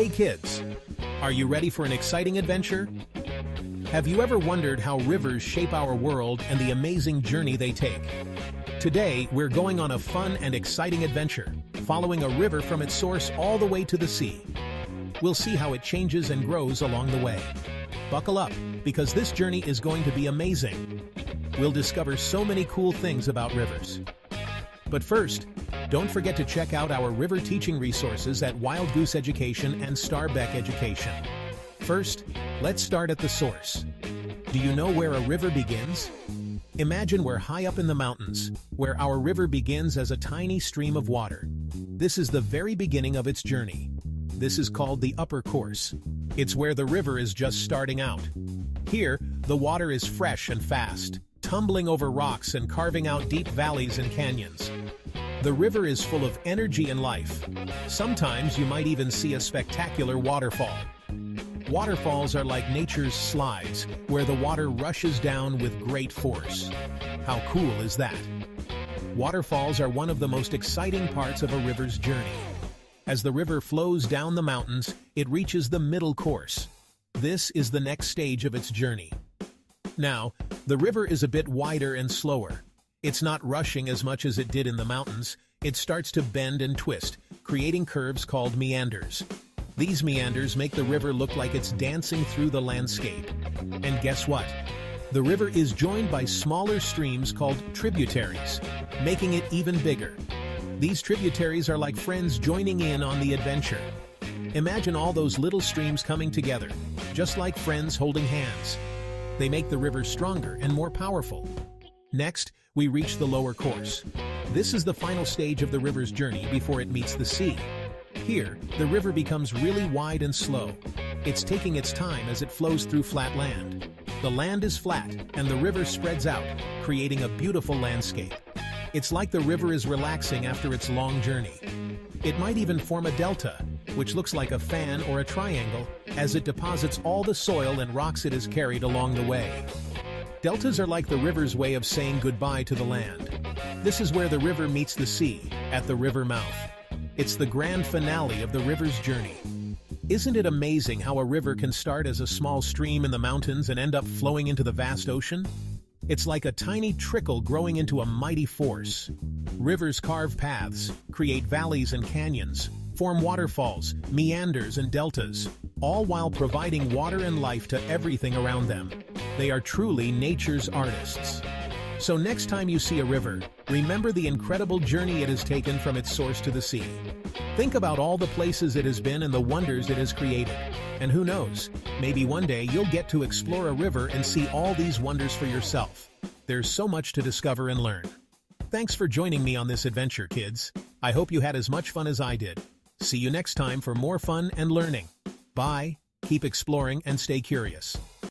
Hey kids, are you ready for an exciting adventure? Have you ever wondered how rivers shape our world and the amazing journey they take? Today, we're going on a fun and exciting adventure, following a river from its source all the way to the sea. We'll see how it changes and grows along the way. Buckle up, because this journey is going to be amazing. We'll discover so many cool things about rivers. But first, don't forget to check out our river teaching resources at Wild Goose Education and Starbeck Education. First, let's start at the source. Do you know where a river begins? Imagine we're high up in the mountains, where our river begins as a tiny stream of water. This is the very beginning of its journey. This is called the upper course. It's where the river is just starting out. Here, the water is fresh and fast, tumbling over rocks and carving out deep valleys and canyons. The river is full of energy and life. Sometimes you might even see a spectacular waterfall. Waterfalls are like nature's slides, where the water rushes down with great force. How cool is that? Waterfalls are one of the most exciting parts of a river's journey. As the river flows down the mountains, it reaches the middle course. This is the next stage of its journey. Now, the river is a bit wider and slower, it's not rushing as much as it did in the mountains. It starts to bend and twist, creating curves called meanders. These meanders make the river look like it's dancing through the landscape. And guess what? The river is joined by smaller streams called tributaries, making it even bigger. These tributaries are like friends joining in on the adventure. Imagine all those little streams coming together, just like friends holding hands. They make the river stronger and more powerful. Next, we reach the lower course. This is the final stage of the river's journey before it meets the sea. Here, the river becomes really wide and slow. It's taking its time as it flows through flat land. The land is flat, and the river spreads out, creating a beautiful landscape. It's like the river is relaxing after its long journey. It might even form a delta, which looks like a fan or a triangle, as it deposits all the soil and rocks it has carried along the way. Deltas are like the river's way of saying goodbye to the land. This is where the river meets the sea, at the river mouth. It's the grand finale of the river's journey. Isn't it amazing how a river can start as a small stream in the mountains and end up flowing into the vast ocean? It's like a tiny trickle growing into a mighty force. Rivers carve paths, create valleys and canyons, form waterfalls, meanders and deltas, all while providing water and life to everything around them. They are truly nature's artists. So next time you see a river, remember the incredible journey it has taken from its source to the sea. Think about all the places it has been and the wonders it has created. And who knows, maybe one day you'll get to explore a river and see all these wonders for yourself. There's so much to discover and learn. Thanks for joining me on this adventure, kids. I hope you had as much fun as I did. See you next time for more fun and learning. Bye, keep exploring and stay curious.